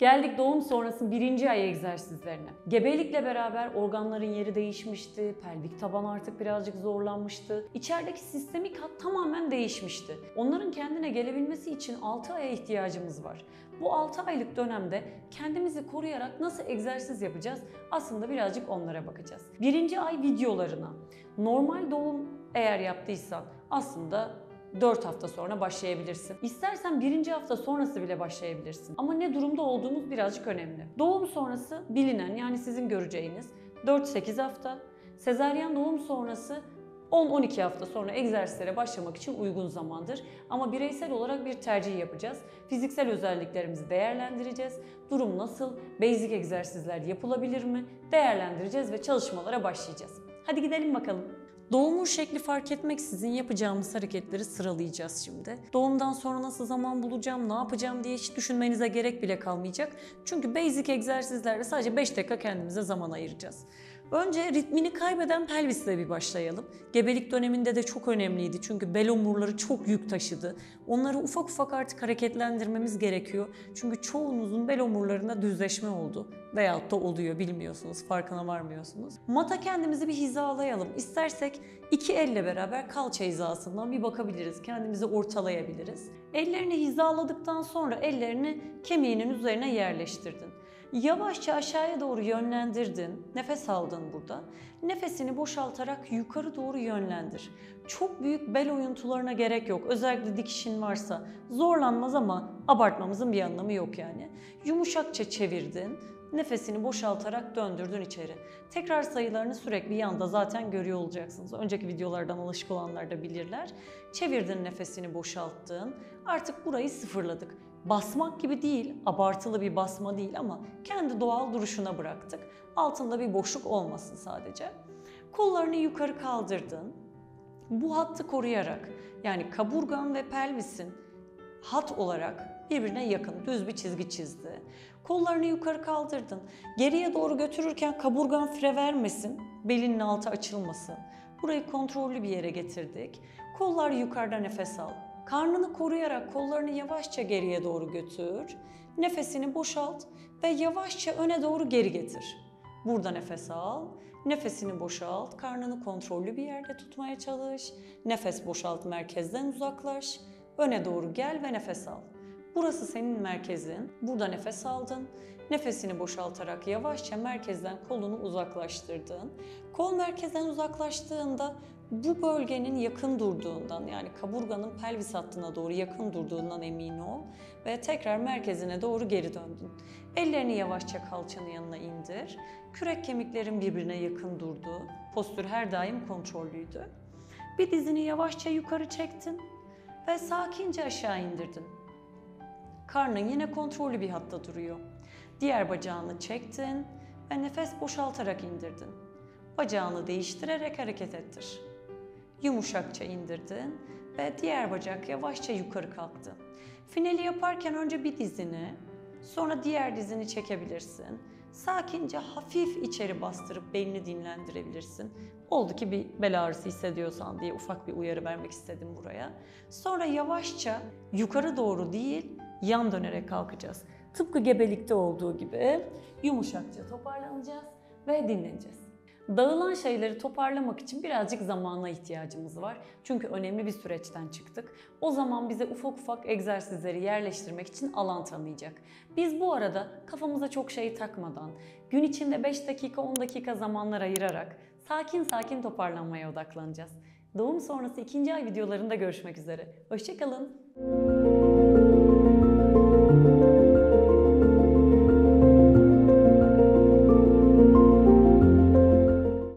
Geldik doğum sonrası birinci ay egzersizlerine. Gebelikle beraber organların yeri değişmişti, pelvik taban artık birazcık zorlanmıştı. İçerideki sistemik hat tamamen değişmişti. Onların kendine gelebilmesi için 6 aya ihtiyacımız var. Bu 6 aylık dönemde kendimizi koruyarak nasıl egzersiz yapacağız? Aslında birazcık onlara bakacağız. Birinci ay videolarına normal doğum eğer yaptıysan aslında 4 hafta sonra başlayabilirsin. İstersen birinci hafta sonrası bile başlayabilirsin. Ama ne durumda olduğumuz birazcık önemli. Doğum sonrası bilinen yani sizin göreceğiniz 4-8 hafta. Sezaryen doğum sonrası 10-12 hafta sonra egzersizlere başlamak için uygun zamandır. Ama bireysel olarak bir tercih yapacağız. Fiziksel özelliklerimizi değerlendireceğiz. Durum nasıl? Basic egzersizler yapılabilir mi? Değerlendireceğiz ve çalışmalara başlayacağız. Hadi gidelim bakalım. Doğumun şekli fark etmeksizin yapacağımız hareketleri sıralayacağız şimdi. Doğumdan sonra nasıl zaman bulacağım, ne yapacağım diye hiç düşünmenize gerek bile kalmayacak. Çünkü basic egzersizlerle sadece 5 dakika kendimize zaman ayıracağız. Önce ritmini kaybeden pelvisle bir başlayalım. Gebelik döneminde de çok önemliydi çünkü bel omurları çok yük taşıdı. Onları ufak ufak artık hareketlendirmemiz gerekiyor. Çünkü çoğunuzun bel omurlarında düzleşme oldu. Veyahut da oluyor bilmiyorsunuz, farkına varmıyorsunuz. Mata kendimizi bir hizalayalım. İstersek iki elle beraber kalça hizasından bir bakabiliriz. Kendimizi ortalayabiliriz. Ellerini hizaladıktan sonra ellerini kemiğinin üzerine yerleştirdin. Yavaşça aşağıya doğru yönlendirdin. Nefes aldın burada. Nefesini boşaltarak yukarı doğru yönlendir. Çok büyük bel oyuntularına gerek yok. Özellikle dikişin varsa zorlanmaz ama abartmamızın bir anlamı yok yani. Yumuşakça çevirdin. Nefesini boşaltarak döndürdün içeri. Tekrar sayılarını sürekli yanda zaten görüyor olacaksınız. Önceki videolardan alışık olanlar da bilirler. Çevirdin nefesini boşalttın. Artık burayı sıfırladık basmak gibi değil, abartılı bir basma değil ama kendi doğal duruşuna bıraktık. Altında bir boşluk olmasın sadece. Kollarını yukarı kaldırdın. Bu hattı koruyarak yani kaburgan ve pelvisin hat olarak birbirine yakın düz bir çizgi çizdi. Kollarını yukarı kaldırdın. Geriye doğru götürürken kaburgan fre vermesin, belinin altı açılmasın. Burayı kontrollü bir yere getirdik. Kollar yukarıda nefes al. Karnını koruyarak kollarını yavaşça geriye doğru götür. Nefesini boşalt ve yavaşça öne doğru geri getir. Burada nefes al. Nefesini boşalt. Karnını kontrollü bir yerde tutmaya çalış. Nefes boşalt, merkezden uzaklaş. Öne doğru gel ve nefes al. Burası senin merkezin. Burada nefes aldın. Nefesini boşaltarak yavaşça merkezden kolunu uzaklaştırdın. Kol merkezden uzaklaştığında bu bölgenin yakın durduğundan yani kaburganın pelvis hattına doğru yakın durduğundan emin ol ve tekrar merkezine doğru geri döndün. Ellerini yavaşça kalçanın yanına indir. Kürek kemiklerin birbirine yakın durduğu, postür her daim kontrollüydü. Bir dizini yavaşça yukarı çektin ve sakince aşağı indirdin. Karnın yine kontrollü bir hatta duruyor. Diğer bacağını çektin ve nefes boşaltarak indirdin. Bacağını değiştirerek hareket ettir. Yumuşakça indirdin ve diğer bacak yavaşça yukarı kalktı. Finali yaparken önce bir dizini, sonra diğer dizini çekebilirsin. Sakince hafif içeri bastırıp belini dinlendirebilirsin. Oldu ki bir bel ağrısı hissediyorsan diye ufak bir uyarı vermek istedim buraya. Sonra yavaşça yukarı doğru değil, yan dönerek kalkacağız. Tıpkı gebelikte olduğu gibi yumuşakça toparlanacağız ve dinleneceğiz. Dağılan şeyleri toparlamak için birazcık zamana ihtiyacımız var. Çünkü önemli bir süreçten çıktık. O zaman bize ufak ufak egzersizleri yerleştirmek için alan tanıyacak. Biz bu arada kafamıza çok şey takmadan, gün içinde 5 dakika 10 dakika zamanlar ayırarak sakin sakin toparlanmaya odaklanacağız. Doğum sonrası ikinci ay videolarında görüşmek üzere. Hoşçakalın.